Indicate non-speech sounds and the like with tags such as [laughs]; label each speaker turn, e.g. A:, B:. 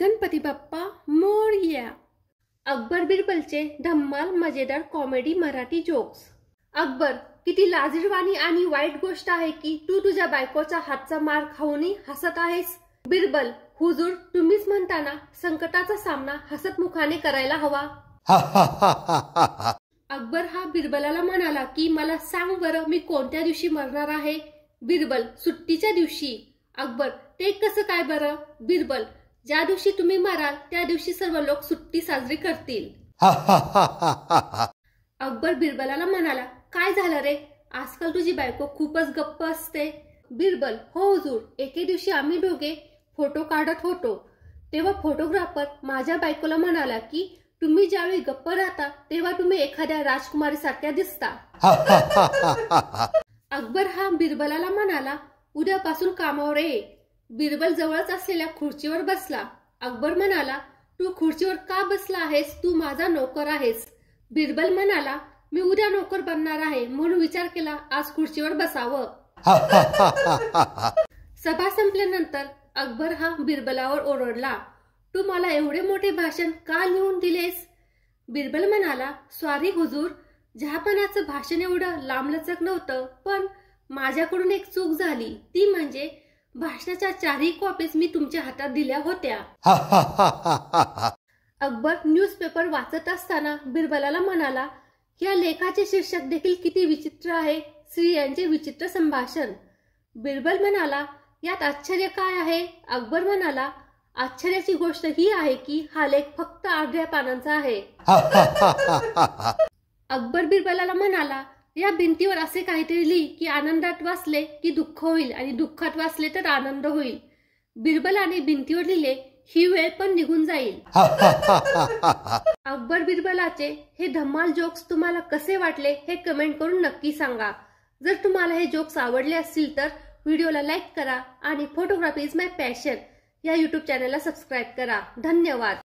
A: गणपती बाप्पा मोरया अकबर बिरबलचे धम्माल मजेदार comedy Marathi jokes Akbar किती लाजीरवाणी आणि वाईट गोष्ट आहे की तू तुझ्या बायकोचा हातचा मार खाऊनही हसत आहेस? बिरबल हुजूर तुम्हीच म्हणताना संकटाचा सामना हसतमुखाने करायला हवा. अकबर हा बिरबलाला म्हणाला की मला सांग बरं मी कोणत्या दिवशी मरणार आहे? बिरबल सुट्टीच्या दिवशी. अकबर ते कसं काय बरं? बिरबल ज्या दिवशी तुम्ही मराल त्या दिवशी सर्व लोक सुट्टी साजरी करतील. [laughs] अकबर बिरबलाला म्हणाला काय झालं रे? आजकाल तुझी बायको खूपच गप्प असते. बिरबल हो हुजूर एके दिवशी आम्ही दोघे फोटो काढत होतो. तेव्हा फोटोग्राफर माझ्या बायकोला म्हणाला की तुम्ही ज्यावेळी गप्प राहता तेव्हा तुम्ही एखाद्या राजकुमारी सारख्या दिसता. [laughs] अकबर हा बिरबलाला म्हणाला उद्यापासून कामावर ये. बिरबल जवळच असलेल्या खुर्चीवर बसला. अकबर म्हणाला तू खुर्चीवर का बसला आहेस? तू माझा नोकर आहेस. बिरबल म्हणाला मी उद्या नोकर बनणार आहे. म्हणून विचार केला आज खुर्चीवर बसावं. [laughs] सभा संपल्यानंतर अकबर हा बिरबलावर ओरडला तू मला एवढे मोठे भाषण का लिहून दिलेस? बिरबल म्हणाला स्वारी हुजूर जहापणाचं भाषण एवढं लांबलचक नव्हतं पण माझ्याकडून एक चूक झाली. ती म्हणजे भाषणाच्या चारही कॉपीज मी तुमच्या हातात दिल्या होत्या. अकबर न्यूजपेपर वाचत असताना बिरबलाला म्हणाला या लेखाचे शीर्षक देखील किती विचित्र आहे. स्त्रियांचे विचित्र संभाषण. बिरबल म्हणाला यात आश्चर्य काय आहे? अकबर म्हणाला आश्चर्याची गोष्ट ही आहे की हा लेख फक्त अर्ध्या पानांचा आहे. अकबर बिरबलाला म्हणाला या भिंतीवर असे काहीतरी लिही की आनंदात वाचले की दुःख होईल आणि दुःखात वाचले तर आनंद होईल. बिरबलाने भिंतीवर लिहिले ही वेळ पण निघून जाईल. [laughs] अकबर बिरबलाचे हे धम्माल जोक्स तुम्हाला कसे वाटले हे कमेंट करून नक्की सांगा. जर तुम्हाला हे जोक्स आवडले असतील तर व्हिडिओला लाईक करा आणि फोटोग्राफी इज माय पॅशन या युट्यूब चॅनलला सबस्क्राईब करा. धन्यवाद.